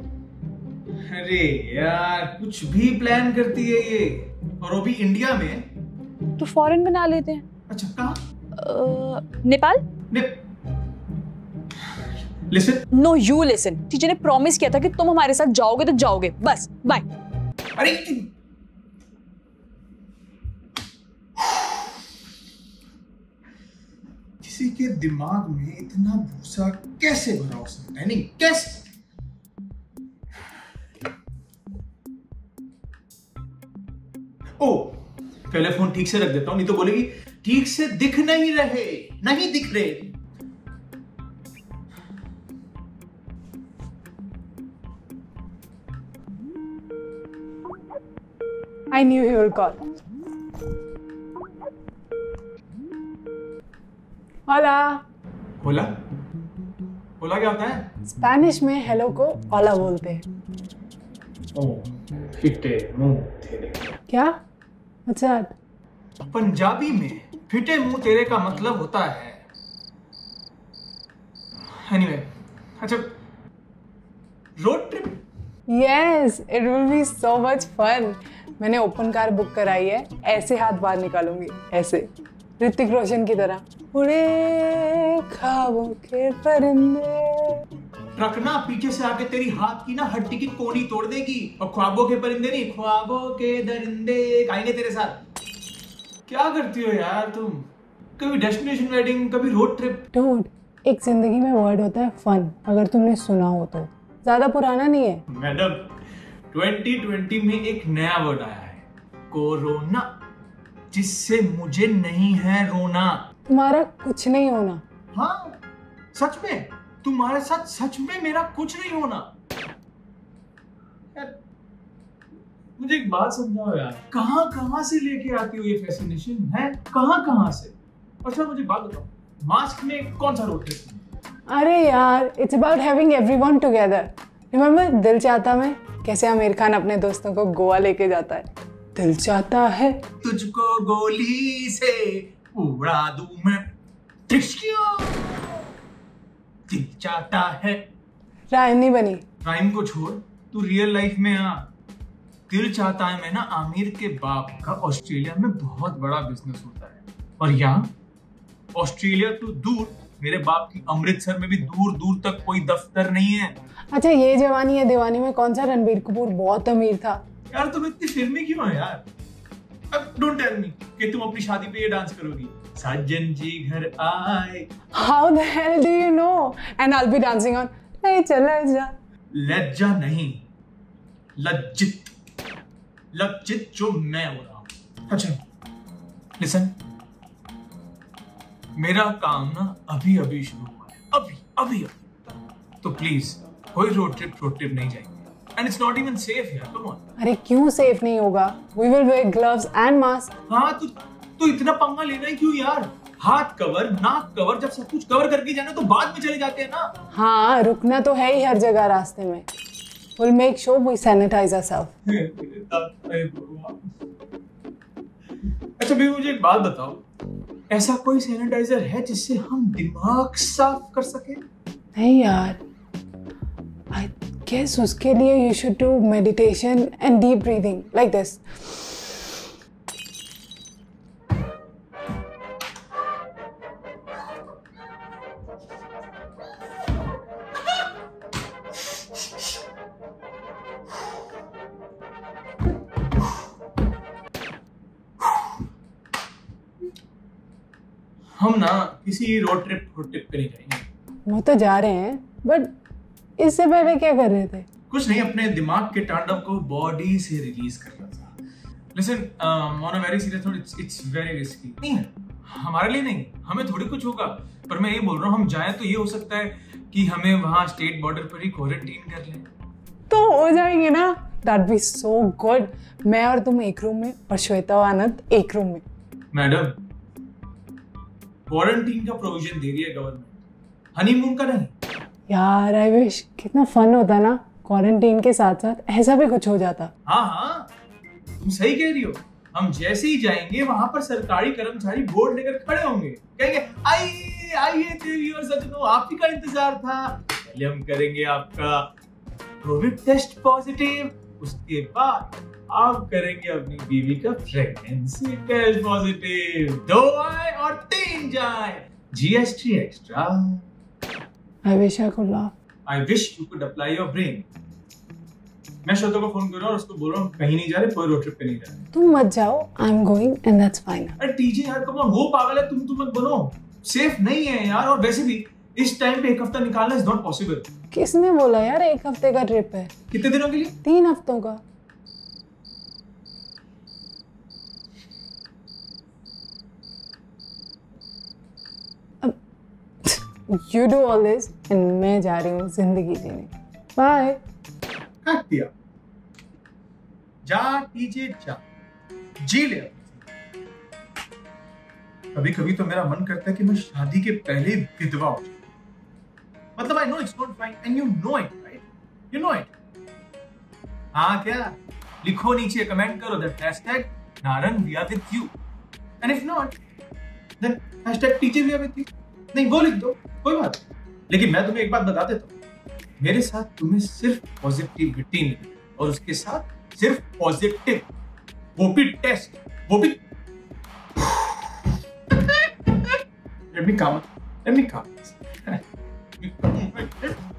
अरे यार कुछ भी प्लान करती है ये। और वो भी इंडिया में? तो फॉरेन बना लेते हैं। अच्छा कहाँ? नेपाल? ने listen no you listen teacher ने प्रॉमिस किया था कि तुम हमारे साथ जाओगे तो जाओगे। बस बाय अरे किसी के दिमाग में इतना भूसा कैसे भरा उसने नहीं कैसे? पहले फ़ोन ठीक से रख देता हूँ नहीं तो बोलेगी ठीक से दिख नहीं रहे नहीं दिख रहे। I knew he would call. Hola. होला होला क्या होता है? स्पेनिश में हेलो को ओला बोलते हैं। ओ फिटे मुँह तेरे क्या? अच्छा। पंजाबी में फिटे मुँह तेरे का मतलब होता है। एनीवे anyway, अच्छा road trip yes it will be so much fun मैंने ओपन कार बुक कराई है ऐसे हाथ बाहर निकालूँगी ऐसे। ऋतिक रोशन की तरह। उड़े ख्वाबों के परिंदे। ट्रक ना पीछे से आके तेरी हाथ की ना हड्डी की कोनी तोड़ देगी और ख्वाबों के परिंदे नहीं ख्वाबों के दरिंदे आएँगे तेरे साथ। क्या करती हो यार तुम? कभी डेस्टिनेशन वेडिंग कभी रोड ट्रिप डूड एक ज़िंदगी में वर्ड होता है फन अगर तुमने सुना हो तो। ज़्यादा पुराना नहीं है? मैडम 2020 में एक नया वर्ड आया है कोरोना जिससे मुझे नहीं है रोना। तुम्हारा कुछ नहीं होना। हाँ सच में? तुम्हारे साथ सच में मेरा कुछ नहीं होना। मुझे एक बात समझाओ यार। कहाँ कहाँ से लेके आती हो ये फैसिनेशन है? कहाँ कहाँ से? अच्छा मुझे बात बताओ। मास्क में कौन सा रोल अरे यार it's about having everyone together remember दिल चाहता मैं कैसे आमिर खान अपने दोस्तों को गोवा लेके जाता है। दिल चाहता है तुझको गोली से उड़ा दूँ मैं। त्रिशिया दिल चाहता है। रायम नहीं बनी। टाइम को छोड़ तू रियल लाइफ में आ। दिल चाहता है मैं ना आमिर के बाप का। ऑस्ट्रेलिया में बहुत बड़ा बिज़नेस होता है। और यहाँ ऑस्ट्रेलिया तो दूर मेरे बाप की अमृतसर में भी दूर दूर तक कोई दफ्तर नहीं है। अच्छा ये जवानी है दीवानी में कौन सा रणबीर कपूर? बहुत अमीर था। यार तुम इतनी फिल्मी क्यों हो यार? अब डोंट टेल मी कि तुम अपनी शादी पे ये डांस करोगी। सज्जन जी घर आए। How the hell do you know and I be dancing on ले चला जा. लज्जा नहीं लज्जित लज्जित जो मैं हो रहा हूँ। अच्छा लिसन मेरा काम ना अभी अभी शुरू हुआ है। अभी अभी अभी। तो प्लीज़ कोई रोड ट्रिप रोड ट्रिप नहीं जाएँगे। And it's not even safe यार कम ऑन अरे क्यों सेफ़ नहीं होगा? We will wear gloves and mask हाँ तू तू इतना पंगा लेना ही क्यों यार? हाथ कवर नाक कवर जब सब कुछ कवर करके जाना तो बाद में चले जाते हैं ना? हाँ रुकना तो है ही हर जगह रास्ते में। Will make sure we sanitize ourselves अच्छा भी मुझे एक बात बताओ। ऐसा कोई सैनिटाइजर है जिससे हम दिमाग साफ़ कर सके? नहीं यार। आई गेस उसके लिए you should do meditation and deep breathing like this हम ना किसी रोड ट्रिप रोड ट्रिप पे नहीं जाएँगे। वो तो जा रहे हैं बट इससे पहले क्या कर रहे थे? कुछ नहीं अपने दिमाग के तांडव को बॉडी से रिलीज़ कर रहा था listen on very serious note it's it's very risky नहीं है। हमारे लिए नहीं हमें थोड़ी कुछ होगा। पर मैं ये बोल रहा हूँ हम जाएँ तो ये हो सकता है कि हमें वहाँ स्टेट बॉर्डर पर ही क्वारंटीन कर लें। तो हो जाएँगे ना। दैट बी सो गुड मैं और तुम एक रूम में और श्वेता और आनंद एक रूम में। मैडम क्वारंटीन का प्रोविज़न दे रही है गवर्नमेंट हनीमून का नहीं। यार आई विश कितना फन होता ना क्वारंटीन के साथ साथ ऐसा भी कुछ हो जाता। हाँ हाँ। तुम सही कह रही हो। हम जैसे ही जाएँगे वहाँ पर सरकारी कर्मचारी बोर्ड लेकर खड़े होंगे। कहेंगे आइए आइए देवी और सजनों आप ही का इंतज़ार था। पहले हम करेंगे आपका कोविड टेस्ट पॉजिटिव उसके बाद आप करेंगे अपनी बीवी का प्रेगनेंसी टेस्ट पॉजिटिव दो आए और तीन जाए। GST extra I wish I could laugh. I wish you could apply your brain मैं श्रोता को फ़ोन कर रहा हूँ और उसको बोल रहा हूँ कहीं नहीं जा रहे कोई रोड ट्रिप पे नहीं जा रहे। तुम मत जाओ। I am going and that's fine अरे टीजे यार कम ऑन वो पागल है तुम तुम मत बनो। सेफ़ नहीं है यार और वैसे भी इस टाइम पे एक हफ़्ता निकालना इज़ नॉट पॉसिबल किसने बोला यार एक हफ़्ते का ट्रिप है? कितने दिनों के लिए? तीन हफ्तों का। You do all this and मैं जा रही हूँ ज़िंदगी जीने बाय दिया। जा टीजे जा। जी ले। कभी कभी तो मेरा मन करता है कि मैं शादी के पहले विधवा हो मतलब I know it's not fine and you know it right you know it हाँ क्या? लिखो नीचे कमेंट करो that hashtag Narang we are with you and if not then hashtag TJ we are with you नहीं, वो लिख दो। कोई बात। लेकिन मैं तुम्हें एक बात बता देता हूँ मेरे साथ तुम्हें सिर्फ़ पॉजिटिविटी मिली और उसके साथ सिर्फ़ पॉजिटिव वो भी टेस्ट वो भी let me come let me calm